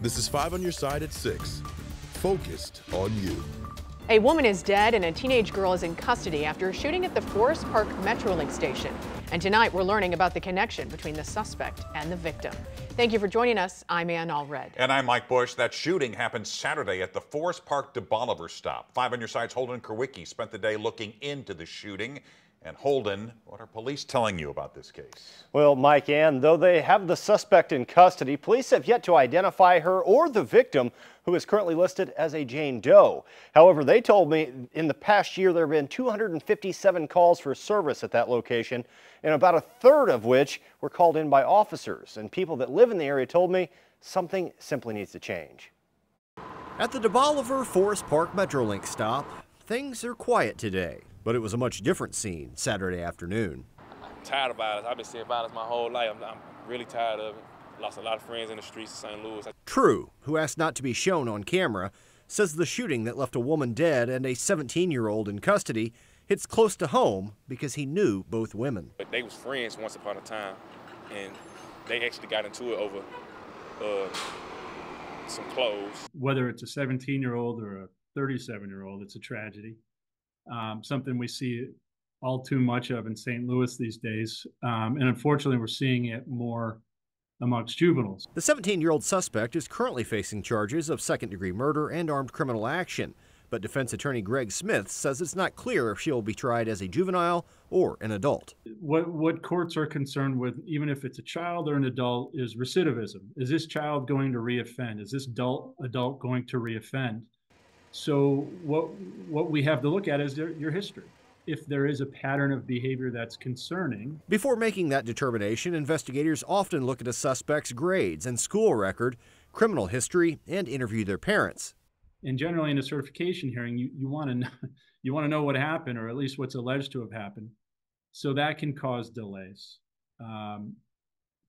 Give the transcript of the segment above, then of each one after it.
This is 5 on your side at 6. Focused on you. A woman is dead and a teenage girl is in custody after a shooting at the Forest Park Metrolink station. And tonight we're learning about the connection between the suspect and the victim. Thank you for joining us. I'm Ann Allred. And I'm Mike Bush. That shooting happened Saturday at the Forest Park DeBaliviere stop. Five on your side's Holden Kurwicki spent the day looking into the shooting. And Holden, what are police telling you about this case? Well, Mike, and though they have the suspect in custody, police have yet to identify her or the victim, who is currently listed as a Jane Doe. However, they told me in the past year there have been 257 calls for service at that location, and about a third of which were called in by officers. And people that live in the area told me something simply needs to change. At the DeBaliviere Forest Park Metrolink stop, things are quiet today. But it was a much different scene Saturday afternoon. I'm tired of violence. I've been seeing violence my whole life. I'm, I'm really tired of it. Lost a lot of friends in the streets of St. Louis. True, who asked not to be shown on camera, says the shooting that left a woman dead and a 17 year old in custody hits close to home because he knew both women. But they was friends once upon a time, and they actually got into it over uh, some clothes. Whether it's a 17 year old or a 37 year old, it's a tragedy um, something we see all too much of in St. Louis these days. Um, and unfortunately, we're seeing it more amongst juveniles. The 17 year old suspect is currently facing charges of second degree murder and armed criminal action. But defense attorney Greg Smith says it's not clear if she will be tried as a juvenile or an adult. What, what courts are concerned with, even if it's a child or an adult, is recidivism. Is this child going to reoffend? Is this adult, adult going to reoffend? So what what we have to look at is their, your history. If there is a pattern of behavior that's concerning. Before making that determination, investigators often look at a suspect's grades and school record, criminal history, and interview their parents. And generally, in a certification hearing, you, you want to know, you want to know what happened, or at least what's alleged to have happened. So that can cause delays. Um,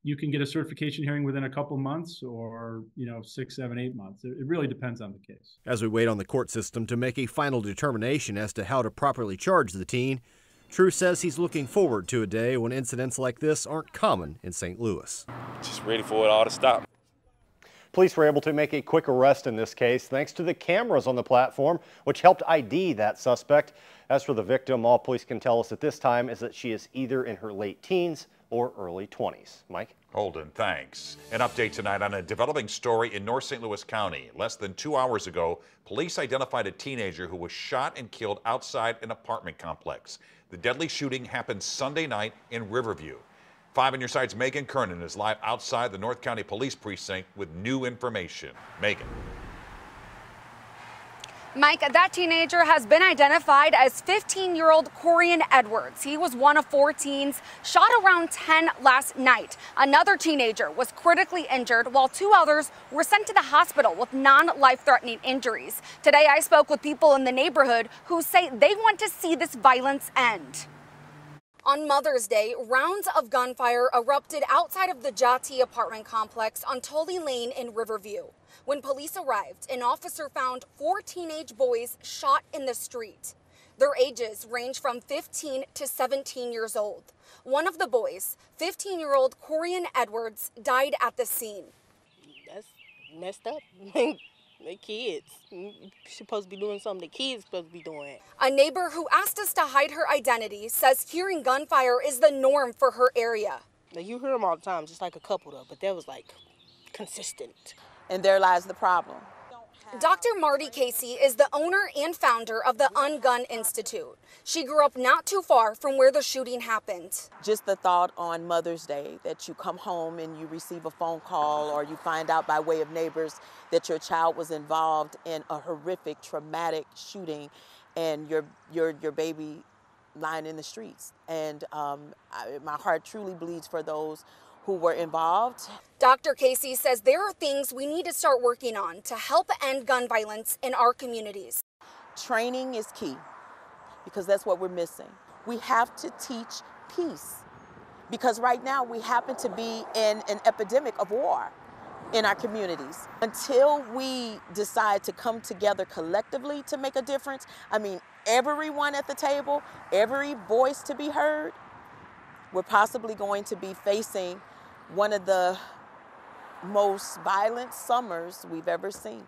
you can get a certification hearing within a couple months or you know six seven eight months it really depends on the case as we wait on the court system to make a final determination as to how to properly charge the teen True says he's looking forward to a day when incidents like this aren't common in St. Louis. Just ready for it all to stop. Police were able to make a quick arrest in this case thanks to the cameras on the platform, which helped ID that suspect. As for the victim, all police can tell us at this time is that she is either in her late teens or early 20s. Mike? Holden, thanks. An update tonight on a developing story in North St. Louis County. Less than two hours ago, police identified a teenager who was shot and killed outside an apartment complex. The deadly shooting happened Sunday night in Riverview. Five on your side's Megan Kernan is live outside the North County Police Precinct with new information. Megan. Mike, that teenager has been identified as 15 year old Corian Edwards. He was one of four teens shot around 10 last night. Another teenager was critically injured, while two others were sent to the hospital with non life threatening injuries. Today, I spoke with people in the neighborhood who say they want to see this violence end. On Mother's Day, rounds of gunfire erupted outside of the Jati apartment complex on Tully Lane in Riverview. When police arrived, an officer found four teenage boys shot in the street. Their ages range from 15 to 17 years old. One of the boys, 15 year old Corian Edwards, died at the scene. That's messed up. the kids. You're supposed to be doing something the kids supposed to be doing. A neighbor who asked us to hide her identity says hearing gunfire is the norm for her area. Now you hear them all the time, just like a couple though, but that was like consistent. And there lies the problem. Dr. Marty Casey is the owner and founder of the Ungun Institute. She grew up not too far from where the shooting happened. Just the thought on Mother's Day that you come home and you receive a phone call or you find out by way of neighbors that your child was involved in a horrific, traumatic shooting and your, your, your baby lying in the streets. And um, I, my heart truly bleeds for those who were involved. Dr. Casey says there are things we need to start working on to help end gun violence in our communities. Training is key because that's what we're missing. We have to teach peace because right now we happen to be in an epidemic of war in our communities. Until we decide to come together collectively to make a difference, I mean, everyone at the table, every voice to be heard, we're possibly going to be facing one of the most violent summers we've ever seen.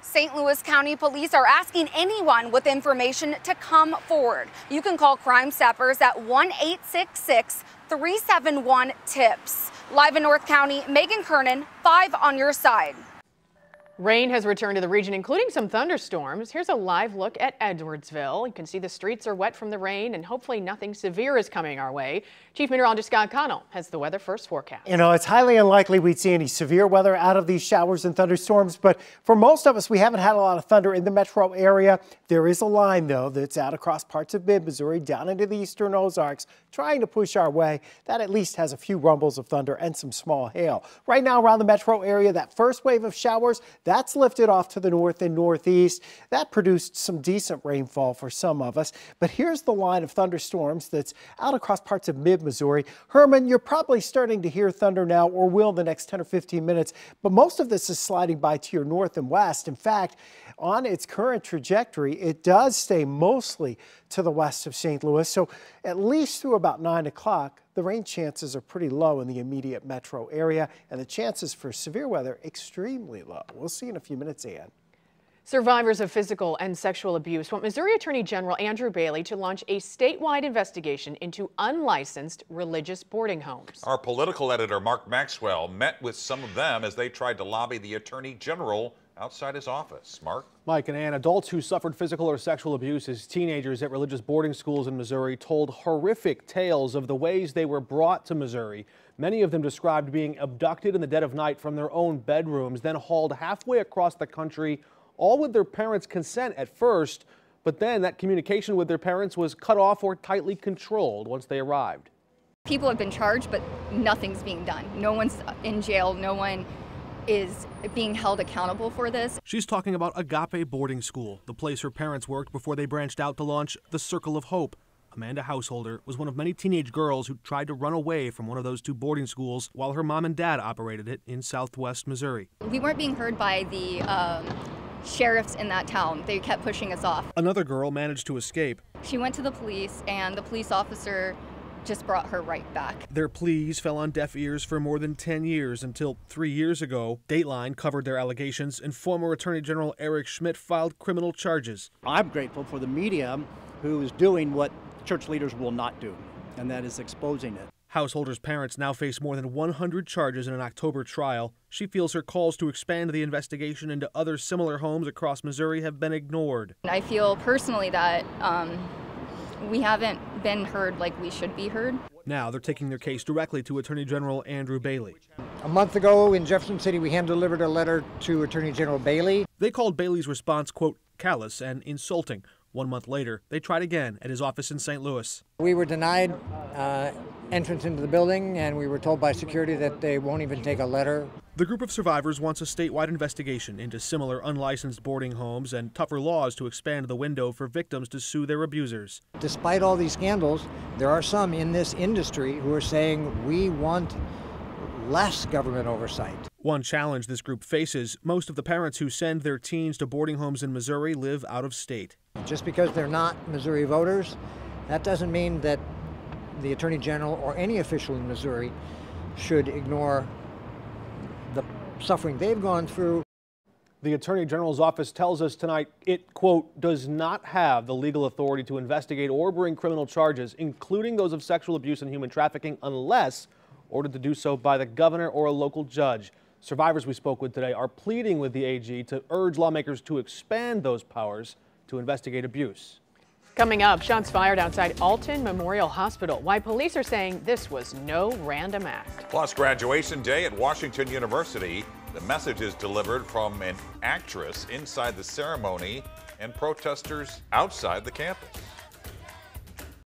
St. Louis County Police are asking anyone with information to come forward. You can call Crime Stoppers at 1 866 371 TIPS. Live in North County, Megan Kernan, 5 on your side. Rain has returned to the region, including some thunderstorms. Here's a live look at Edwardsville. You can see the streets are wet from the rain, and hopefully nothing severe is coming our way. Chief Meteorologist Scott Connell has the weather first forecast. You know, it's highly unlikely we'd see any severe weather out of these showers and thunderstorms, but for most of us, we haven't had a lot of thunder in the metro area. There is a line, though, that's out across parts of mid-Missouri down into the eastern Ozarks, trying to push our way. That at least has a few rumbles of thunder and some small hail. Right now around the metro area, that first wave of showers, that's lifted off to the north and northeast. That produced some decent rainfall for some of us. But here's the line of thunderstorms that's out across parts of mid-Missouri. Hermann, you're probably starting to hear thunder now or will in the next 10 or 15 minutes, but most of this is sliding by to your north and west. In fact, on its current trajectory, it does stay mostly to the west of St. Louis. So at least through about 9 o'clock, the rain chances are pretty low in the immediate metro area, and the chances for severe weather extremely low. We'll see in a few minutes, Ann. Survivors of physical and sexual abuse want Missouri Attorney General Andrew Bailey to launch a statewide investigation into unlicensed religious boarding homes. Our political editor, Mark Maxwell, met with some of them as they tried to lobby the Attorney General outside his office. Mark? Mike and Ann, adults who suffered physical or sexual abuse as teenagers at religious boarding schools in Missouri told horrific tales of the ways they were brought to Missouri. Many of them described being abducted in the dead of night from their own bedrooms, then hauled halfway across the country all with their parents' consent at first, but then that communication with their parents was cut off or tightly controlled once they arrived. People have been charged, but nothing's being done. No one's in jail. No one is being held accountable for this. She's talking about Agape Boarding School, the place her parents worked before they branched out to launch the Circle of Hope. Amanda Householder was one of many teenage girls who tried to run away from one of those two boarding schools while her mom and dad operated it in southwest Missouri. We weren't being heard by the um, sheriffs in that town. They kept pushing us off. Another girl managed to escape. She went to the police, and the police officer just brought her right back. Their pleas fell on deaf ears for more than 10 years until three years ago, Dateline covered their allegations and former Attorney General Eric Schmitt filed criminal charges. I'm grateful for the media who is doing what church leaders will not do, and that is exposing it. Householder's parents now face more than 100 charges in an October trial. She feels her calls to expand the investigation into other similar homes across Missouri have been ignored. I feel personally that um, we haven't been heard like we should be heard. Now they're taking their case directly to Attorney General Andrew Bailey. A month ago in Jefferson City, we hand delivered a letter to Attorney General Bailey. They called Bailey's response, quote, callous and insulting. One month later, they tried again at his office in St. Louis. We were denied uh, entrance into the building, and we were told by security that they won't even take a letter. The group of survivors wants a statewide investigation into similar unlicensed boarding homes and tougher laws to expand the window for victims to sue their abusers. Despite all these scandals, there are some in this industry who are saying we want less government oversight. One challenge this group faces most of the parents who send their teens to boarding homes in Missouri live out of state. Just because they're not Missouri voters, that doesn't mean that the Attorney General or any official in Missouri should ignore the suffering they've gone through. The Attorney General's office tells us tonight it, quote, does not have the legal authority to investigate or bring criminal charges, including those of sexual abuse and human trafficking, unless ordered to do so by the governor or a local judge. Survivors we spoke with today are pleading with the AG to urge lawmakers to expand those powers to investigate abuse. Coming up, shots fired outside Alton Memorial Hospital. Why police are saying this was no random act. Plus, graduation day at Washington University. The message is delivered from an actress inside the ceremony and protesters outside the campus.